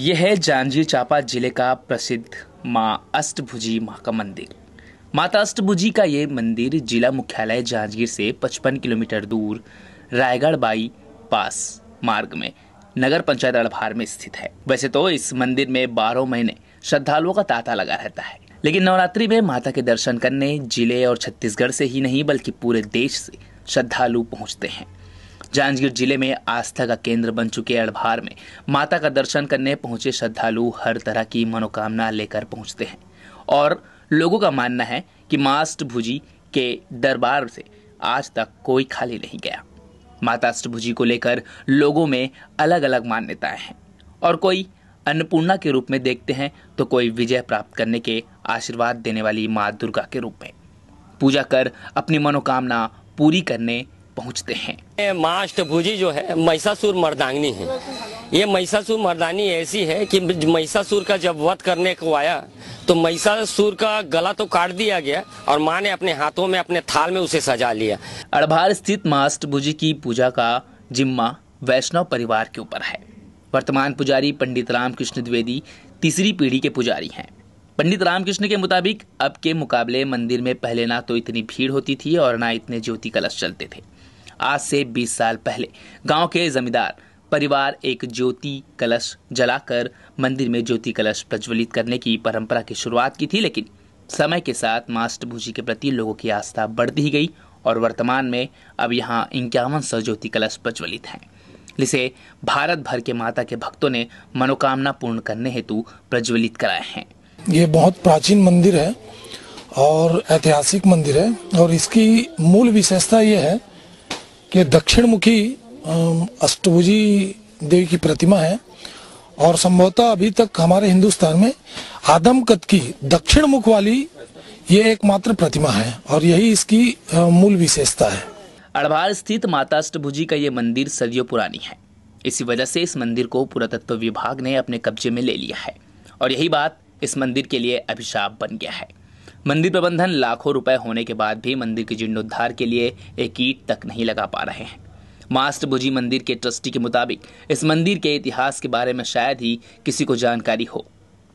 यह है जांजगीर चांपा ज़िले का प्रसिद्ध माँ अष्टभुजी माँ का मंदिर। माता अष्टभुजी का ये मंदिर जिला मुख्यालय जांजगीर से 55 किलोमीटर दूर रायगढ़ बाई पास मार्ग में, नगर पंचायत अड़भार में स्थित है। वैसे तो इस मंदिर में बारह महीने श्रद्धालुओं का तांता लगा रहता है। लेकिन नवरात्रि में माता के दर्शन करने ज़िले और छत्तीसगढ़ से ही नहीं, बल्कि पूरे देश से श्रद्धालु पहुँचते हैं। जांजगीर ज़िले में आस्था का केंद्र बन चुके अड़भार में। माता का दर्शन करने पहुँचे श्रद्धालु हर तरह की मनोकामना लेकर पहुँचते हैं। और लोगों का मानना है कि माँ अष्टभुजी के दरबार से आज तक कोई खाली नहीं गया। माता अष्टभुजी को लेकर लोगों में अलग अलग मान्यताएँ हैं। और कोई अन्नपूर्णा के रूप में देखते हैं तो कोई विजय प्राप्त करने के आशीर्वाद देने वाली माँ दुर्गा के रूप में। पूजा कर अपनी मनोकामना पूरी करने पहुँचते हैं। माँ अष्टभुजी जो है महिषासुर मर्दांगनी है। ये महिषासुर मर्दानी ऐसी है कि महिषासुर का जब वध करने को आया तो महिषासुर का गला तो काट दिया गया और माँ ने अपने हाथों में अपने थाल में उसे सजा लिया। अड़भार स्थित माँ अष्टभुजी की पूजा का जिम्मा वैष्णव परिवार के ऊपर है। वर्तमान पुजारी पंडित रामकृष्ण द्विवेदी तीसरी पीढ़ी के पुजारी हैं। पंडित रामकृष्ण के मुताबिक अब के मुकाबले मंदिर में पहले ना तो इतनी भीड़ होती थी और ना इतने ज्योति कलश चलते थे। आज से 20 साल पहले गाँव के जमींदार परिवार एक ज्योति कलश जलाकर मंदिर में ज्योति कलश प्रज्वलित करने की परंपरा की शुरुआत की थी, लेकिन समय के साथ मास्टर भूजी के प्रति लोगों की आस्था बढ़ती ही गई और वर्तमान में अब यहाँ इक्यावन सौ ज्योति कलश प्रज्वलित हैं। जिसे भारत भर के माता के भक्तों ने मनोकामना पूर्ण करने हेतु प्रज्वलित कराए हैं। ये बहुत प्राचीन मंदिर है और ऐतिहासिक मंदिर है और इसकी मूल विशेषता ये है कि दक्षिण मुखी अष्टभुजी देवी की प्रतिमा है। और संभवतः अभी तक हमारे हिंदुस्तान में आदम कद की दक्षिण मुख वाली ये एकमात्र प्रतिमा है और यही इसकी मूल विशेषता है। अड़भार स्थित माता अष्टभुजी का ये मंदिर सदियों पुरानी है। इसी वजह से इस मंदिर को पुरातत्व विभाग ने अपने कब्जे में ले लिया है। और यही बात इस मंदिर के लिए अभिशाप बन गया है। मंदिर प्रबंधन लाखों रुपए होने के बाद भी मंदिर के जीर्णोद्धार के लिए एक ईट तक नहीं लगा पा रहे हैं। मास्ट भुजी मंदिर के ट्रस्टी के मुताबिक, इस मंदिर के इतिहास के बारे में शायद ही किसी को जानकारी हो।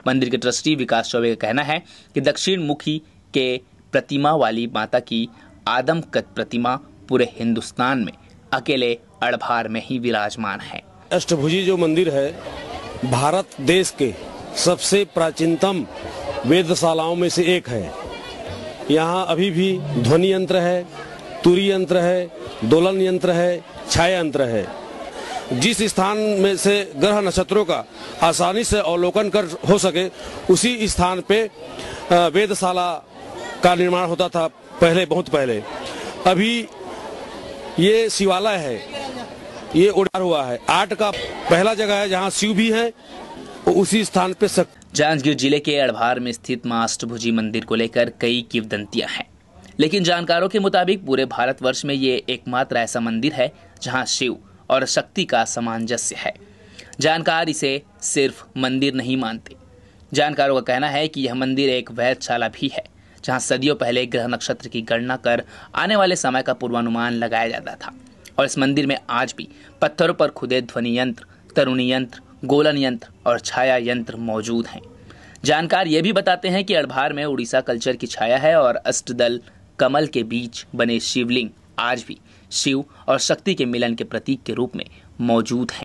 मंदिर के ट्रस्टी विकास चौबे का कहना है कि दक्षिण मुखी के प्रतिमा वाली माता की आदमकद प्रतिमा पूरे हिंदुस्तान में अकेले अड़भार में ही विराजमान है। अष्टभुजी जो मंदिर है, भारत देश के सबसे प्राचीनतम वेदशालाओं में से एक है। यहाँ अभी भी ध्वनि यंत्र है, तुरी यंत्र है, दोलन यंत्र है, छाया यंत्र है। जिस स्थान में से ग्रह नक्षत्रों का आसानी से अवलोकन कर हो सके, उसी स्थान पे वेदशाला का निर्माण होता था पहले, बहुत पहले। अभी ये शिवालय है, ये उड़ार हुआ है। आठ का पहला जगह है जहाँ शिव भी है उसी स्थान पे सक... जांजगीर ज़िले के अड़भार में स्थित माँ अष्टभुजी मंदिर को लेकर कई किवदंतियाँ हैं। लेकिन जानकारों के मुताबिक पूरे भारतवर्ष में ये एकमात्र ऐसा मंदिर है, जहाँ शिव और शक्ति का सामंजस्य है। जानकार इसे सिर्फ़ मंदिर नहीं मानते। जानकारों का कहना है कि यह मंदिर एक वैधशाला भी है, जहाँ सदियों पहले ग्रह नक्षत्र की गणना कर आने वाले समय का पूर्वानुमान लगाया जाता था। और इस मंदिर में आज भी पत्थरों पर खुदे ध्वनि यंत्र तरुणी यंत्र गोलन यंत्र और छाया यंत्र मौजूद हैं। जानकार ये भी बताते हैं कि अड़भार में उड़ीसा कल्चर की छाया है और अष्टदल कमल के बीच बने शिवलिंग आज भी शिव और शक्ति के मिलन के प्रतीक के रूप में मौजूद हैं।